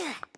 Ugh.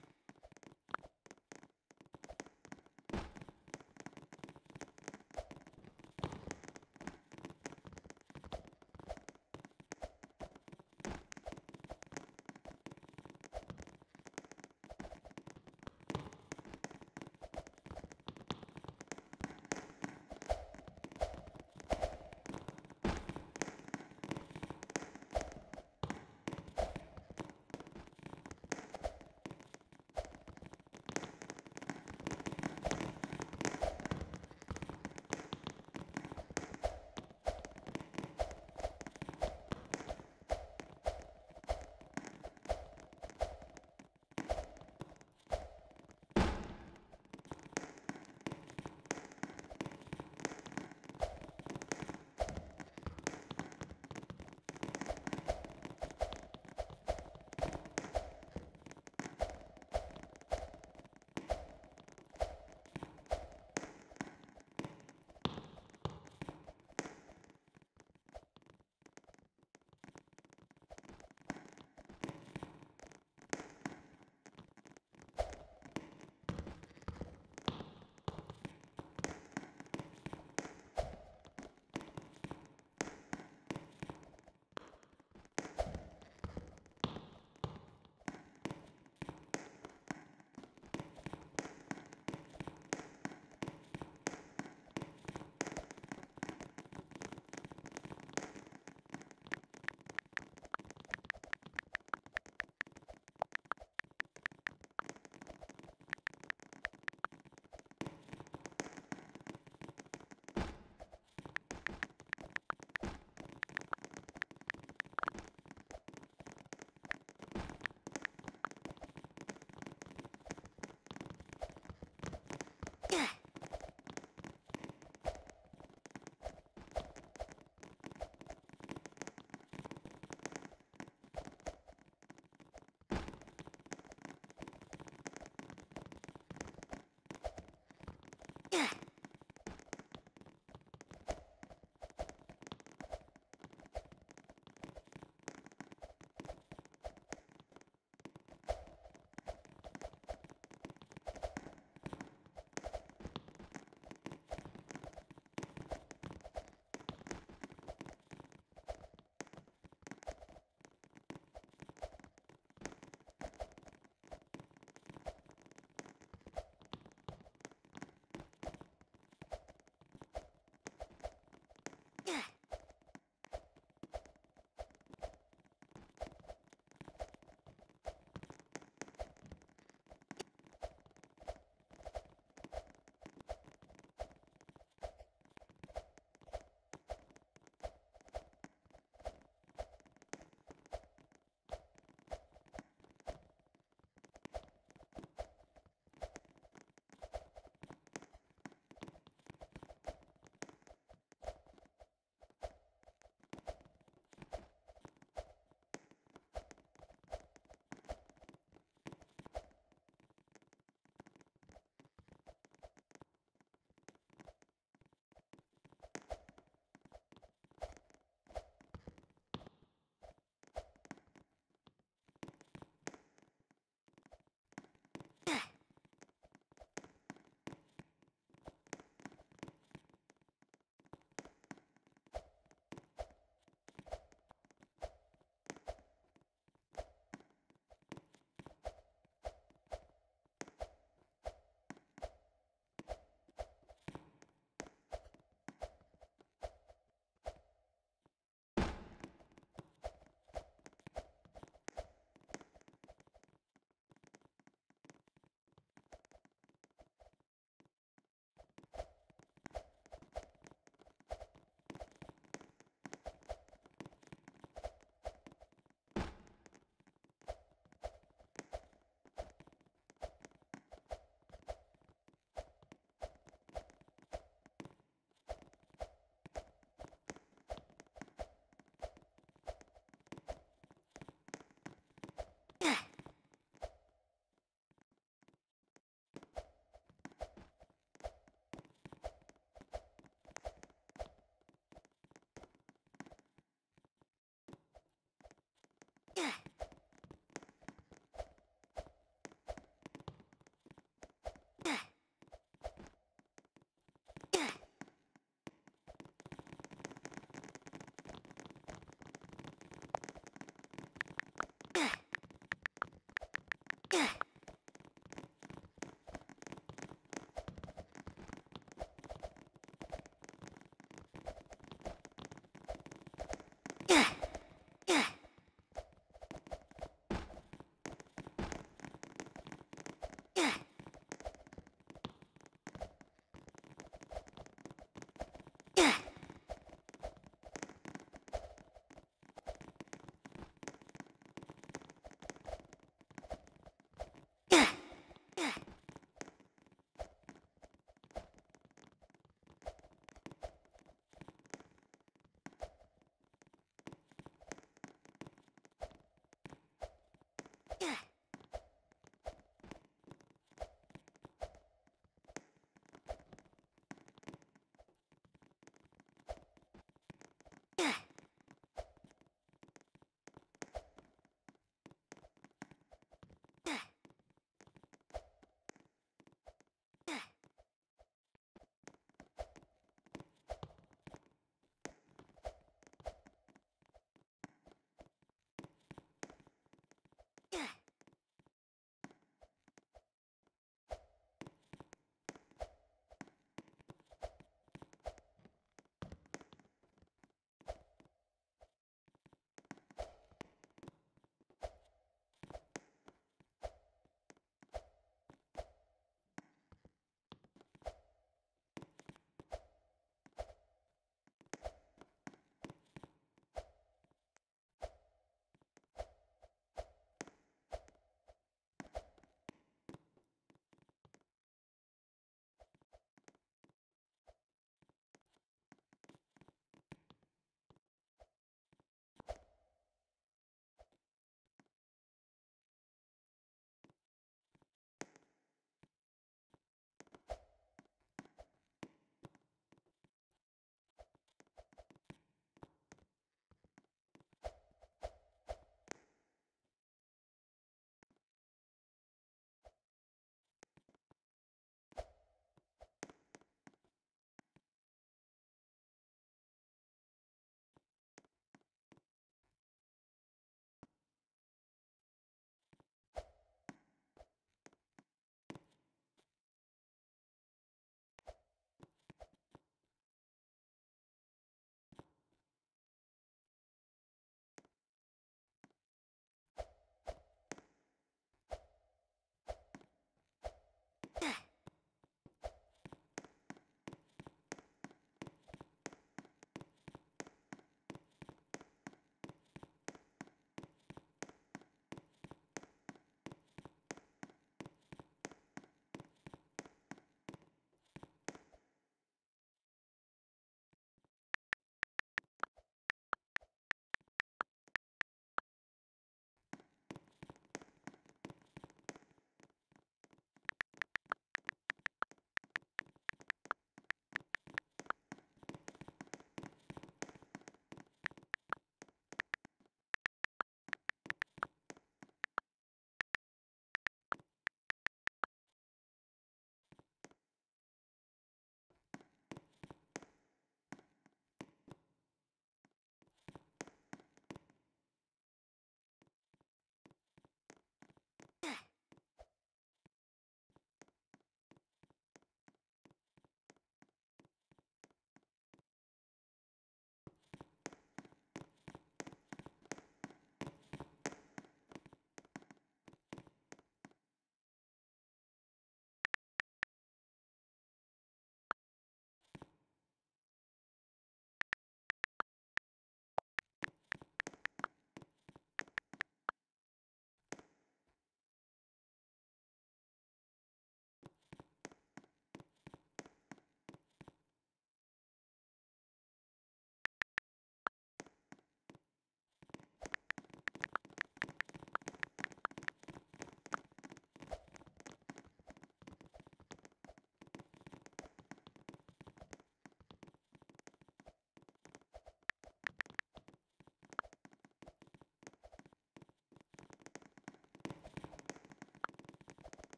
Yeah.